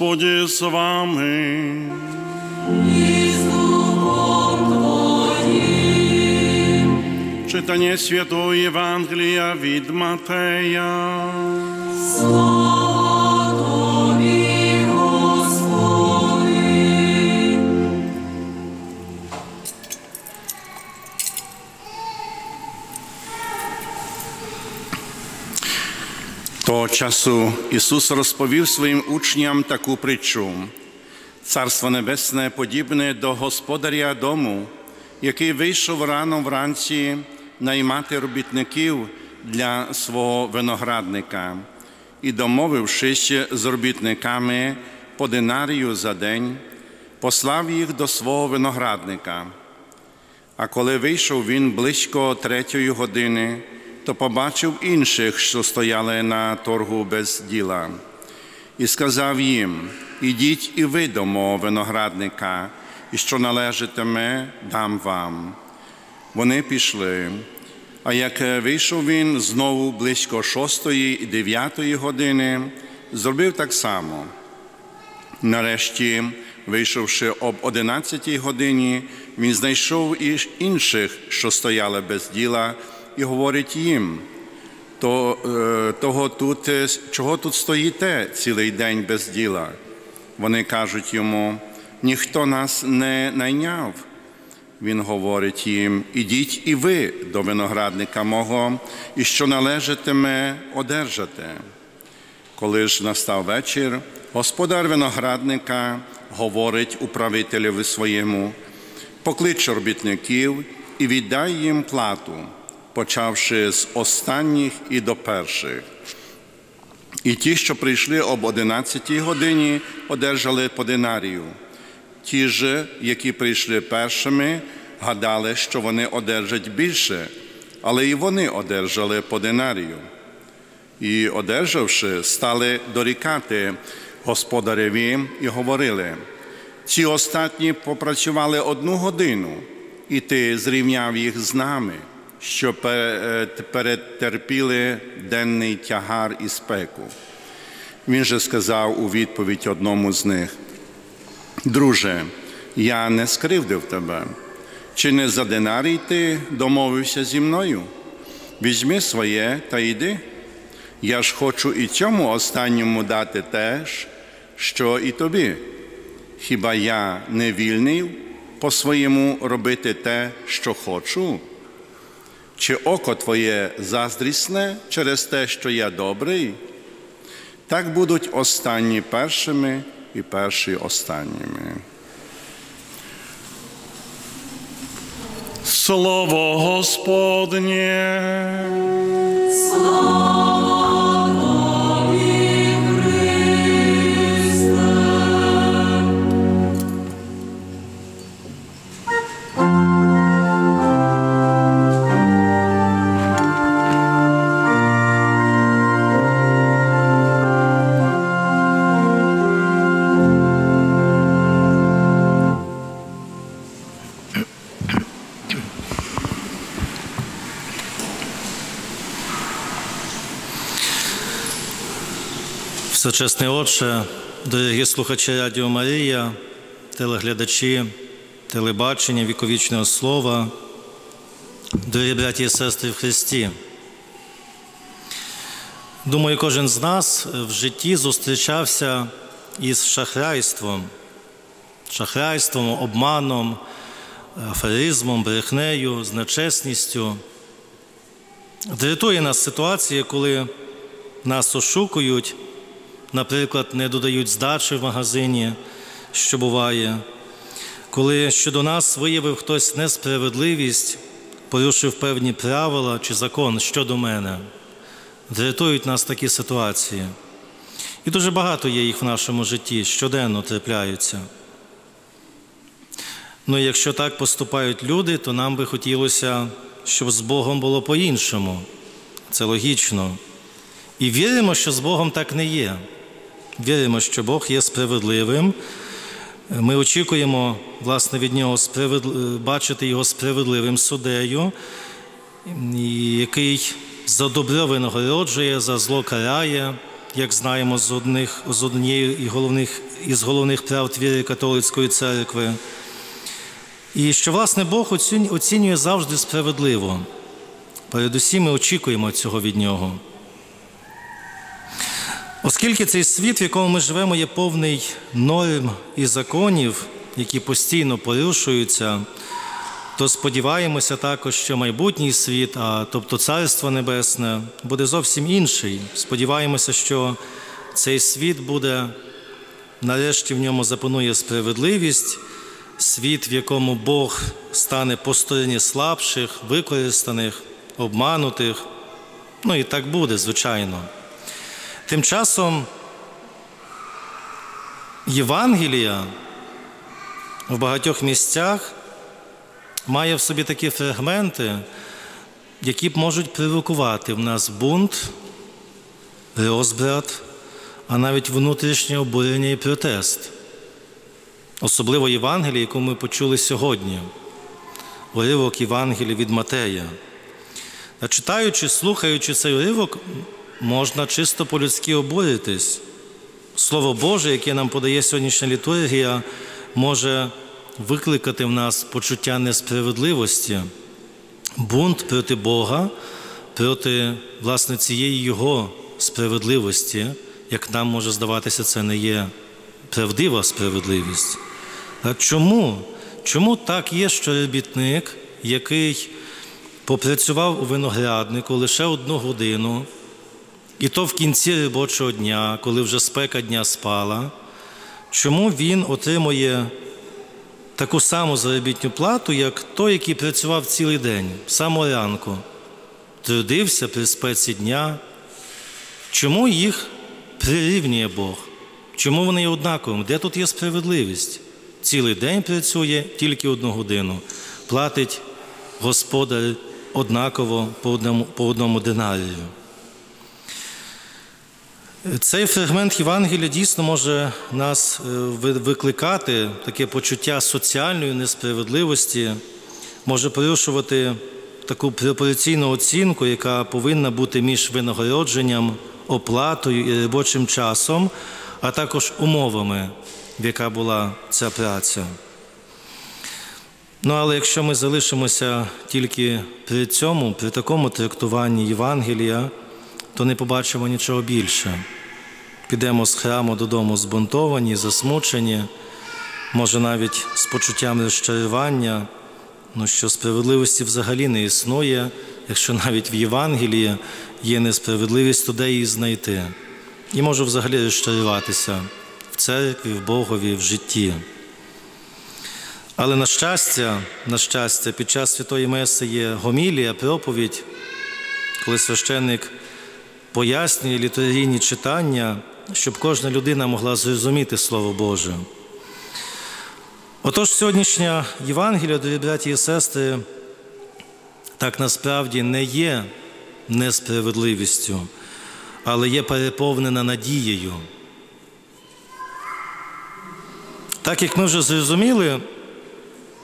Господі з вами. Читання Святого Євангелія від Матея. Того часу Ісус розповів своїм учням таку притчу. Царство Небесне подібне до господаря дому, який вийшов рано вранці наймати робітників для свого виноградника і, домовившись з робітниками по динарію за день, послав їх до свого виноградника. А коли вийшов він близько третьої години, то побачив інших, що стояли на торгу без діла, і сказав їм: Ідіть і ви до виноградника, і що належатиме, дам вам. Вони пішли. А як вийшов він знову близько шостої і дев'ятої години, зробив так само. Нарешті, вийшовши об одинадцятій годині, він знайшов і інших, що стояли без діла, і говорить їм, то, того тут, чого тут стоїте цілий день без діла? Вони кажуть йому, ніхто нас не найняв. Він говорить їм: ідіть і ви до виноградника мого, і що належатиме, одержате. Коли ж настав вечір, господар виноградника говорить управителеві своєму, поклич робітників і віддай їм плату, почавши з останніх і до перших. І ті, що прийшли об одинадцятій годині, одержали по динарію. Ті ж, які прийшли першими, гадали, що вони одержать більше, але і вони одержали по динарію. І, одержавши, стали дорікати господареві і говорили: ці остатні попрацювали одну годину, і ти зрівняв їх з нами, що перетерпіли денний тягар і спеку. Він же сказав у відповідь одному з них: Друже, я не скривдив тебе. Чи не за динарій ти домовився зі мною? Візьми своє та йди. Я ж хочу і цьому останньому дати теж, що і тобі. Хіба я не вільний по своєму робити те, що хочу? Чи око твоє заздрісне через те, що я добрий? Так будуть останні першими і перші останніми. Слово Господнє. Всечесний Отче, дорогі слухачі Радіо Марія, телеглядачі, телебачення, віковічного слова, дорогі браті і сестри в Христі. Думаю, кожен з нас в житті зустрічався із шахрайством, шахрайством, обманом, аферизмом, брехнею, з нечесністю. Дратує нас ситуація, коли нас ошукують наприклад, не додають здачі в магазині, що буває, коли щодо нас виявив хтось несправедливість, порушив певні правила чи закон щодо мене. Дратують нас такі ситуації. І дуже багато є їх в нашому житті, щоденно трапляються. Ну, якщо так поступають люди, то нам би хотілося, щоб з Богом було по-іншому. Це логічно. І віримо, що з Богом так не є. Віримо, що Бог є справедливим. Ми очікуємо, власне, від Нього справед... бачити Його справедливим судею, який за добро винагороджує, за зло карає, як знаємо з одних з однієї із головних, із головних прав віри католицької церкви. І що, власне, Бог оцінює завжди справедливо. Передусім ми очікуємо цього від Нього. Оскільки цей світ, в якому ми живемо, є повний норм і законів, які постійно порушуються, то сподіваємося також, що майбутній світ, а тобто Царство Небесне, буде зовсім інший. Сподіваємося, що цей світ буде, нарешті в ньому запанує справедливість, світ, в якому Бог стане по стороні слабших, використаних, обманутих. Ну і так буде, звичайно. Тим часом Євангелія в багатьох місцях має в собі такі фрагменти, які можуть провокувати в нас бунт, розбрат, а навіть внутрішнє обурення і протест. Особливо Євангелія, яку ми почули сьогодні, уривок Євангелія від Матея. А читаючи, слухаючи цей уривок, можна чисто по-людськи обуритись. Слово Боже, яке нам подає сьогоднішня літургія, може викликати в нас почуття несправедливості, бунт проти Бога, проти власне цієї Його справедливості, як нам може здаватися, це не є правдива справедливість. А чому? Чому так є, що робітник, який попрацював у винограднику лише одну годину, і то в кінці робочого дня, коли вже спека дня спала, чому він отримує таку саму заробітну плату, як той, який працював цілий день, з ранку, трудився при спеці дня? Чому їх прирівнює Бог? Чому вони є однаковими? Де тут є справедливість? Цілий день працює тільки одну годину, платить господар однаково по одному, по одному динарію. Цей фрагмент Євангелія дійсно може нас викликати таке почуття соціальної несправедливості, може порушувати таку пропорційну оцінку, яка повинна бути між винагородженням, оплатою і робочим часом, а також умовами, в яка була ця праця. Ну, але якщо ми залишимося тільки при цьому, при такому трактуванні Євангелія, то не побачимо нічого більше. Підемо з храму додому збунтовані, засмучені, може навіть з почуттям розчарування, ну що справедливості взагалі не існує, якщо навіть в Євангелії є несправедливість, то де її знайти. І можу взагалі розчаруватися в церкві, в Богові, в житті. Але на щастя, на щастя, під час Святої Меси є гомілія, проповідь, коли священник пояснює літургійні читання, щоб кожна людина могла зрозуміти Слово Боже. Отож, сьогоднішня Євангелія, дорогі браті і сестри, так насправді не є несправедливістю, але є переповнена надією. Так як ми вже зрозуміли,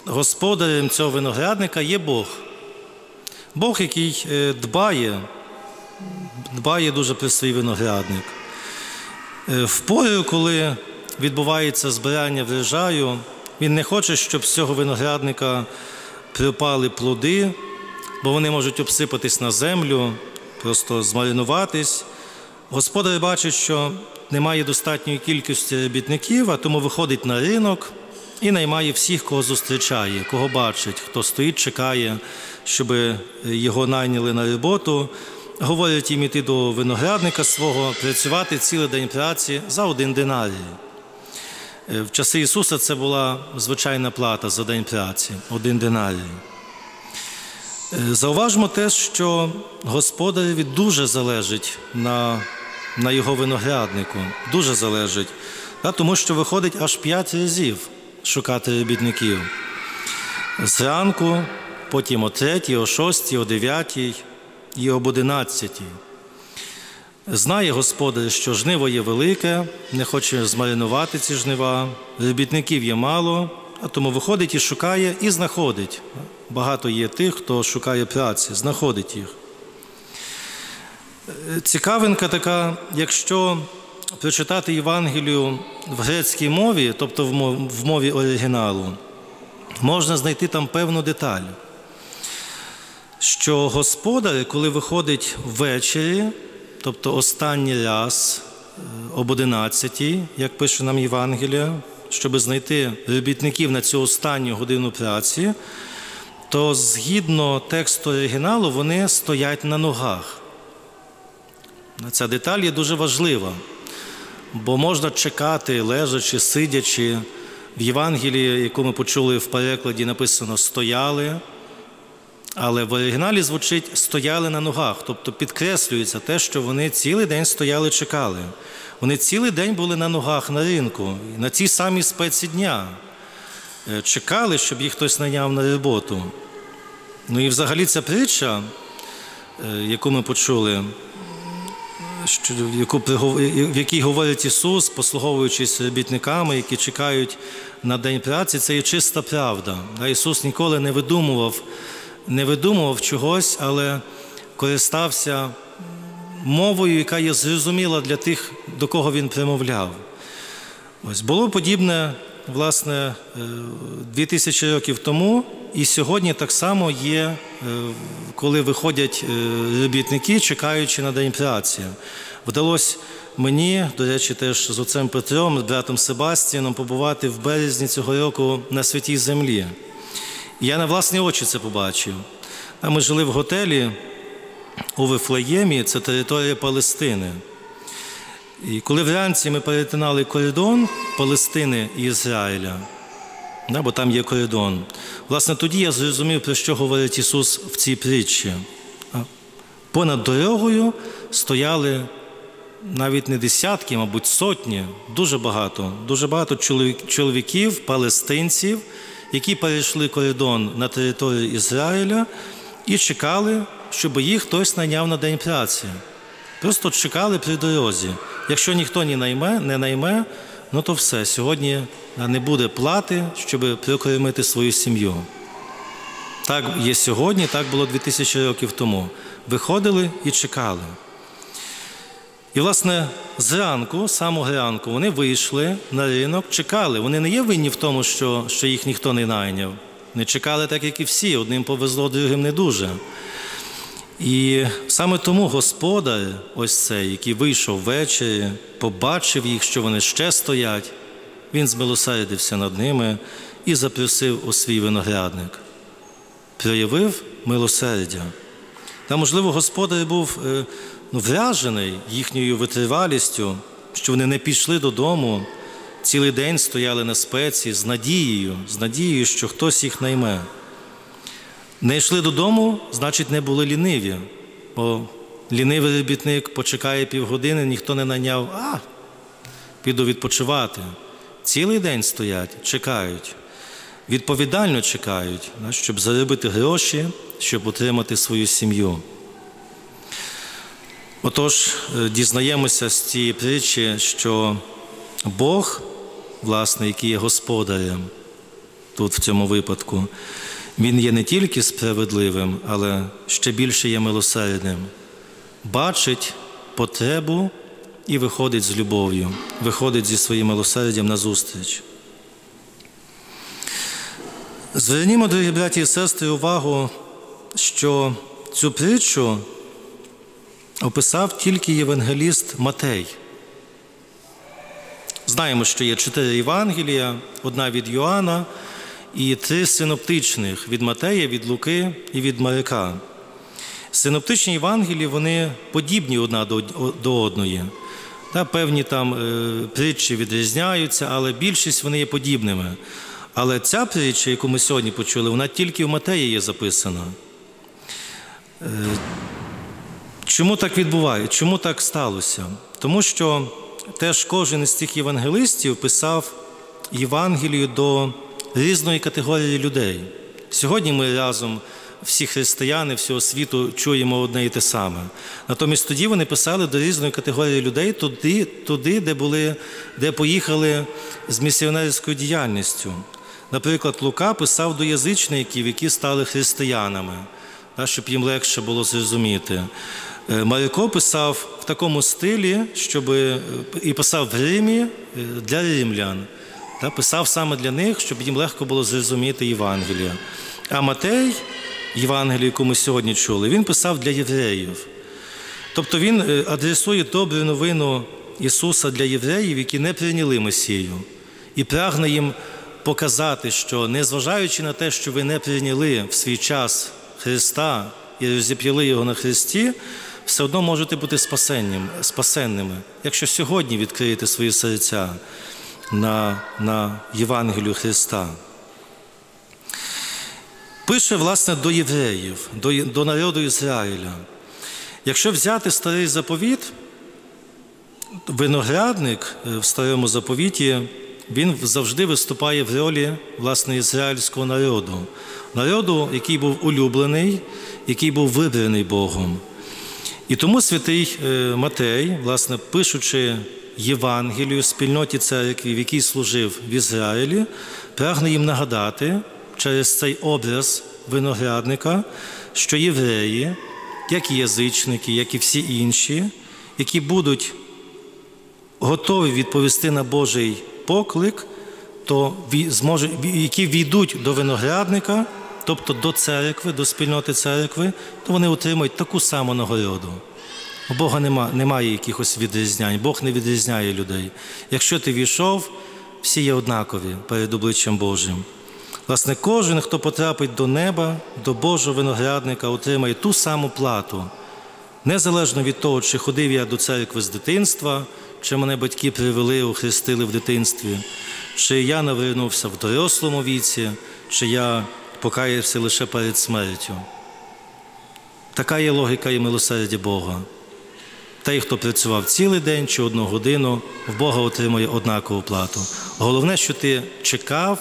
господарем цього виноградника є Бог. Бог, який дбає, дбає дуже про свій виноградник. В пору, коли відбувається збирання врожаю, він не хоче, щоб з цього виноградника припали плоди, бо вони можуть обсипатись на землю, просто змаринуватись. Господар бачить, що немає достатньої кількості робітників, а тому виходить на ринок і наймає всіх, кого зустрічає, кого бачить, хто стоїть, чекає, щоб його найняли на роботу. Говорять їм іти до виноградника свого, працювати цілий день праці за один динарій. В часи Ісуса це була звичайна плата за день праці, один динарій. Зауважмо те, що господареві дуже залежить на на його винограднику, дуже залежить, тому що виходить аж п'ять разів шукати робітників. Зранку, потім о третій, о шостій, о дев'ятій і об одинадцятій. Знає господар, що жниво є велике, не хоче змаринувати ці жнива, робітників є мало, а тому виходить і шукає, і знаходить. Багато є тих, хто шукає праці, знаходить їх. Цікавинка така, якщо прочитати Євангелію в грецькій мові, тобто в мові оригіналу, можна знайти там певну деталь, що господар, коли виходить ввечері, тобто останній раз об 11, як пише нам Євангелія, щоб знайти робітників на цю останню годину праці, то згідно тексту оригіналу вони стоять на ногах. Ця деталь є дуже важлива, бо можна чекати, лежачи, сидячи. В Євангелії, яку ми почули в перекладі, написано стояли, але в оригіналі звучить стояли на ногах, тобто підкреслюється те, що вони цілий день стояли, чекали. Вони цілий день були на ногах на ринку, на цій самій спеці дня. Чекали, щоб їх хтось найняв на роботу. Ну і взагалі ця притча, яку ми почули, в якій говорить Ісус, послуговуючись робітниками, які чекають на день праці, це є чиста правда. Ісус ніколи не видумував, не видумував чогось, але користався мовою, яка є зрозуміла для тих, до кого він примовляв. Ось було подібне, власне, 2000 років тому, і сьогодні так само є, коли виходять робітники, чекаючи на день праці. Вдалося мені, до речі, теж з отцем Петром, з братом Себастіном побувати в березні цього року на святій землі. Я на власні очі це побачив. Ми жили в готелі у Вифлеємі, це територія Палестини. І коли вранці ми перетинали кордон Палестини і Ізраїля, да, бо там є кордон, власне, тоді я зрозумів, про що говорить Ісус в цій притчі. Понад дорогою стояли навіть не десятки, мабуть, сотні, дуже багато, дуже багато чоловіків, палестинців, які перейшли кордон на територію Ізраїля і чекали, щоб їх хтось найняв на день праці. Просто чекали при дорозі. Якщо ніхто не найме, не найме, ну то все, сьогодні не буде плати, щоб прокормити свою сім'ю. Так є сьогодні, так було 2000 років тому. Виходили і чекали. І, власне, зранку, самого ранку, вони вийшли на ринок, чекали. Вони не є винні в тому, що, що їх ніхто не найняв. Не чекали так, як і всі. Одним повезло, другим не дуже. І саме тому господар, ось цей, який вийшов ввечері, побачив їх, що вони ще стоять, він змилосердився над ними і запросив у свій виноградник. Проявив милосердя. Та, можливо, господар був ну, вражений їхньою витривалістю, що вони не пішли додому, цілий день стояли на спеці з надією, з надією, що хтось їх найме. Не йшли додому, значить, не були ліниві. Бо лінивий робітник почекає півгодини, ніхто не наняв, а піду відпочивати. Цілий день стоять, чекають, відповідально чекають, щоб заробити гроші, щоб утримати свою сім'ю. Отож, дізнаємося з цієї притчі, що Бог, власне, який є господарем тут в цьому випадку, він є не тільки справедливим, але ще більше є милосердним. Бачить потребу і виходить з любов'ю, виходить зі своїм милосердям на зустріч. Звернімо, дорогі браті і сестри, увагу, що цю притчу описав тільки євангеліст Матей. Знаємо, що є чотири Євангелія, одна від Йоанна і три синоптичних від Матея, від Луки і від Марика. Синоптичні Євангелії вони подібні одна до одної. Та, Певні там е, притчі відрізняються, але більшість вони є подібними. Але ця притча, яку ми сьогодні почули, вона тільки в Матеї є записана. Чому так відбувається? Чому так сталося? Тому що теж кожен із цих євангелистів писав Євангелію до різної категорії людей. Сьогодні ми разом, всі християни всього світу, чуємо одне і те саме. Натомість тоді вони писали до різної категорії людей туди, туди де, були, де поїхали з місіонерською діяльністю. Наприклад, Лука писав до язичників, які стали християнами, щоб їм легше було зрозуміти. Е, Марко писав в такому стилі, щоб е, і писав в Римі е, для римлян. Та, писав саме для них, щоб їм легко було зрозуміти Євангелія. А Матей, Євангелію, яку ми сьогодні чули, він писав для євреїв. Тобто він адресує добру новину Ісуса для євреїв, які не прийняли Месію, і прагне їм показати, що незважаючи на те, що ви не прийняли в свій час Христа і розіп'яли Його на Христі, все одно можете бути спасенням, спасенними, якщо сьогодні відкриєте свої серця на, на Євангелію Христа. Пише, власне, до євреїв, до, до народу Ізраїля. Якщо взяти старий заповіт, виноградник е, в старому заповіті він завжди виступає в ролі власне ізраїльського народу, народу, який був улюблений, який був вибраний Богом. І тому святий е, Матей, власне, пишучи Євангелію спільноті церкві, в якій служив в Ізраїлі, прагне їм нагадати через цей образ виноградника, що євреї, як і язичники, як і всі інші, які будуть готові відповісти на Божий поклик, то ві- які війдуть до виноградника, тобто до церкви, до спільноти церкви, то вони отримають таку саму нагороду. У Бога нема, немає якихось відрізнянь, Бог не відрізняє людей. Якщо ти війшов, всі є однакові перед обличчям Божим. Власне, кожен, хто потрапить до неба, до Божого виноградника, отримає ту саму плату. Незалежно від того, чи ходив я до церкви з дитинства, чи мене батьки привели, охрестили в дитинстві, чи я навернувся в дорослому віці, чи я покаявся лише перед смертю. Така є логіка і милосердя Бога. Той, хто працював цілий день чи одну годину, в Бога отримує однакову плату. Головне, що ти чекав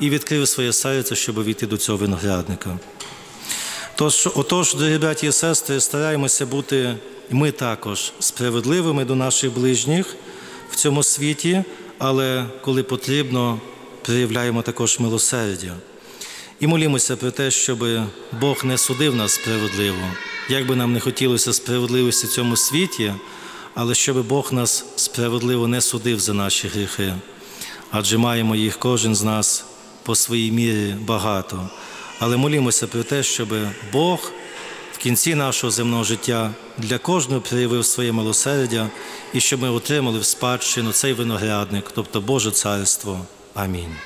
і відкрив своє серце, щоб війти до цього виноградника. Тож, отож, дорогі браті і сестри, стараємося бути ми також справедливими до наших ближніх в цьому світі, але коли потрібно, проявляємо також милосердя. І молімося про те, щоб Бог не судив нас справедливо, як би нам не хотілося справедливості в цьому світі, але щоб Бог нас справедливо не судив за наші гріхи, адже маємо їх кожен з нас по своїй мірі багато. Але молімося про те, щоб Бог в кінці нашого земного життя для кожного проявив своє милосердя і щоб ми отримали в спадщину цей виноградник, тобто Боже Царство. Амінь.